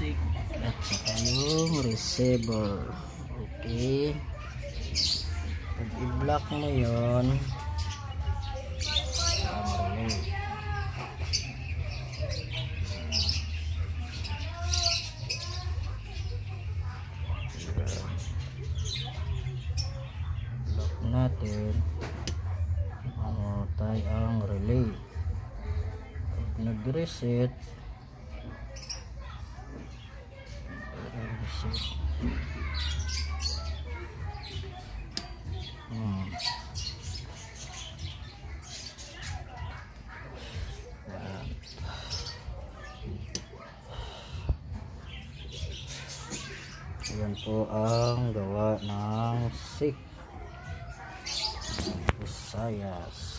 SIG at saka yung receiver. Okay. Pag i-block mo relay. Block natin. Mamatay ang relay. Pag nag-reset, Hmm. Yan po ang gawa ng SIC Visayas.